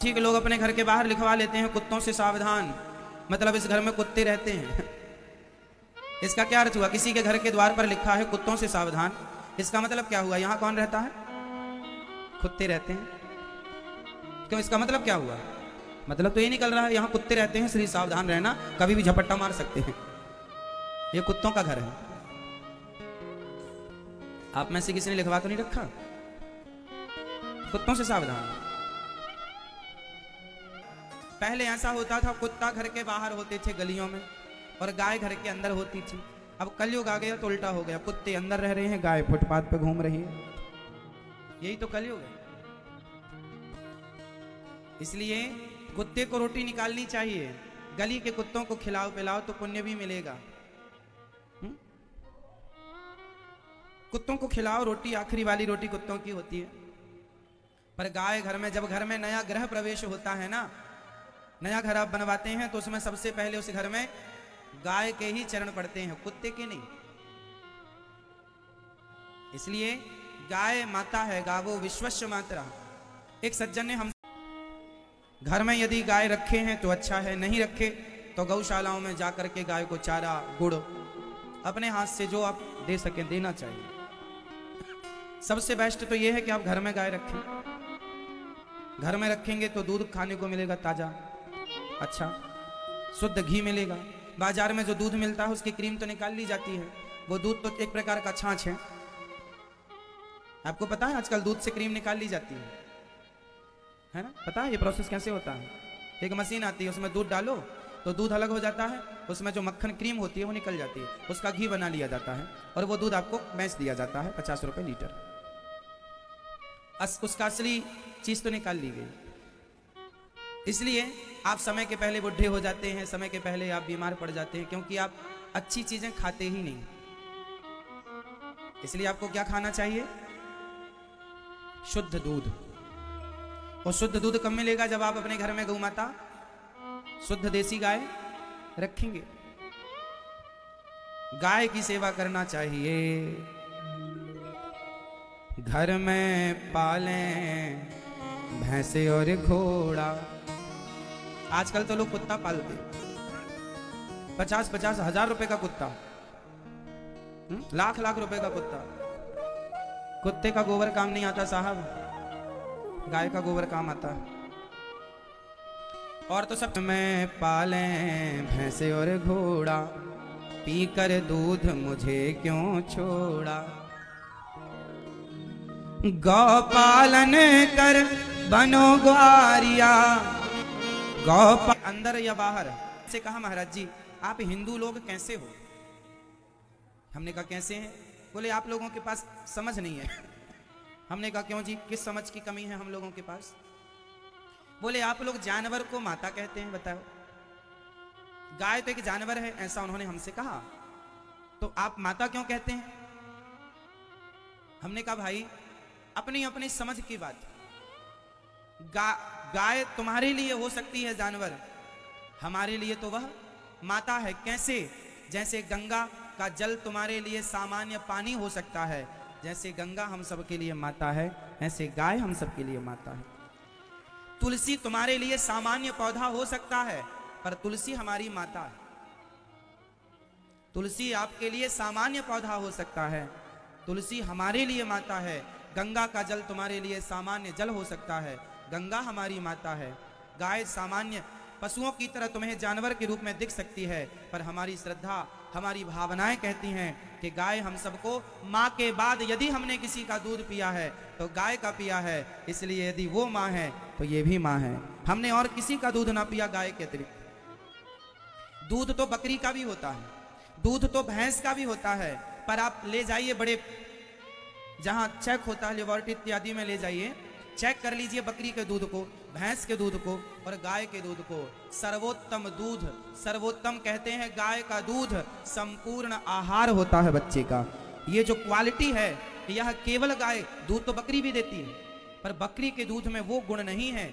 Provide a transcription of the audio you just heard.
ठीक लोग अपने घर के बाहर लिखवा लेते हैं, कुत्तों से सावधान। मतलब इस घर में कुत्ते रहते हैं। इसका क्या अर्थ हुआ? किसी के घर के द्वार पर लिखा है कुत्तों से सावधान। इसका मतलब क्या हुआ? यहाँ कौन रहता है? कुत्ते रहते हैं। क्यों, इसका मतलब क्या हुआ? मतलब तो ये निकल रहा है, यहाँ कुत्ते रहते हैं, इसलिए सावधान रहना। कभी भी झपट्टा मार सकते हैं। ये कुत्तों का घर है। आप में से किसी ने लिखवा तो नहीं रखा? कुत्तों से सावधान। पहले ऐसा होता था, कुत्ता घर के बाहर होते थे गलियों में और गाय घर के अंदर होती थी। अब कलयुग आ गया तो उल्टा हो गया। कुत्ते अंदर रह रहे हैं, गाय फुटपाथ पे घूम रही है। यही तो कलयुग है। इसलिए कुत्ते को रोटी निकालनी चाहिए। गली के कुत्तों को खिलाओ पिलाओ तो पुण्य भी मिलेगा। हुँ? कुत्तों को खिलाओ, रोटी आखिरी वाली रोटी कुत्तों की होती है। पर गाय घर में, जब घर में नया ग्रह प्रवेश होता है ना नया घर आप बनवाते हैं तो उसमें सबसे पहले उस घर में गाय के ही चरण पड़ते हैं, कुत्ते के नहीं। इसलिए गाय माता है, गावो विश्वस्य मात्रा। एक सज्जन ने हम घर में यदि गाय रखे हैं तो अच्छा है, नहीं रखे तो गौशालाओं में जाकर के गाय को चारा, गुड़, अपने हाथ से जो आप दे सकें, देना चाहिए। सबसे बेस्ट तो यह है कि आप घर में गाय रखें। घर में रखेंगे तो दूध खाने को मिलेगा ताज़ा। अच्छा शुद्ध घी मिलेगा। बाज़ार में जो दूध मिलता है उसकी क्रीम तो निकाल ली जाती है। वो दूध तो एक प्रकार का छाछ है। आपको पता है आजकल दूध से क्रीम निकाल ली जाती है? है ना? पता है ये प्रोसेस कैसे होता है? एक मशीन आती है उसमें दूध डालो तो दूध अलग हो जाता है। उसमें जो मक्खन क्रीम होती है वो निकल जाती है। उसका घी बना लिया जाता है और वो दूध आपको मैच दिया जाता है पचास रुपए लीटर। अस, उसका असली चीज़ तो निकाल ली गई। इसलिए आप समय के पहले बुढ़े हो जाते हैं, समय के पहले आप बीमार पड़ जाते हैं, क्योंकि आप अच्छी चीज़ें खाते ही नहीं। इसलिए आपको क्या खाना चाहिए? शुद्ध दूध। और शुद्ध दूध कब मिलेगा जब आप अपने घर में गौ माता शुद्ध देसी गाय रखेंगे? गाय की सेवा करना चाहिए। घर में पालें, भैंसे और घोड़ा। आजकल तो लोग कुत्ता पालते पचास पचास हज़ार रुपए का कुत्ता। लाख लाख रुपए का कुत्ता। कुत्ते का गोबर काम नहीं आता साहब। गाय का गोबर काम आता। और तो सब मैं पाले भैंसे और घोड़ा। पीकर दूध मुझे क्यों छोड़ा? गौ पालन कर बनो ग्वारिया। गौ अंदर या बाहर? से कहा महाराज जी आप हिंदू लोग कैसे हो? हमने कहा कैसे हैं? बोले आप लोगों के पास समझ नहीं है। हमने कहा क्यों जी? किस समझ की कमी है हम लोगों के पास? बोले आप लोग जानवर को माता कहते हैं बताओ। गाय तो एक जानवर है ऐसा उन्होंने हमसे कहा। तो आप माता क्यों कहते हैं? हमने कहा भाई अपनी अपनी समझ की बात। गा, गाय तुम्हारे लिए हो सकती है जानवर। हमारे लिए तो वह माता है। कैसे? जैसे गंगा का जल तुम्हारे लिए सामान्य पानी हो सकता है। जैसे गंगा हम सबके लिए माता है, ऐसे गाय हम सबके लिए माता है। तुलसी तुम्हारे लिए सामान्य पौधा हो सकता है, पर तुलसी हमारी माता है। तुलसी आपके लिए सामान्य पौधा हो सकता है। तुलसी हमारे लिए माता है। गंगा का जल तुम्हारे लिए सामान्य जल हो सकता है। गंगा हमारी माता है। गाय सामान्य पशुओं की तरह तुम्हें जानवर के रूप में दिख सकती है, पर हमारी श्रद्धा, हमारी भावनाएँ कहती हैं कि गाय हम सबको माँ के बाद यदि हमने किसी का दूध पिया है तो गाय का पिया है, इसलिए यदि वो माँ है तो ये भी माँ है। हमने और किसी का दूध ना पिया गाय के अतिरिक्त। दूध तो बकरी का भी होता है, दूध तो भैंस का भी होता है, पर आप ले जाइए बड़े, जहाँ चेक होता है, लेबोरेटरी इत्यादि में ले जाइए चेक कर लीजिए बकरी के दूध को, भैंस के दूध को और गाय के दूध को। सर्वोत्तम दूध, सर्वोत्तम कहते हैं गाय का दूध, संपूर्ण आहार होता है बच्चे का। ये जो क्वालिटी है यह केवल गाय, दूध तो बकरी भी देती है, पर बकरी के दूध में वो गुण नहीं है।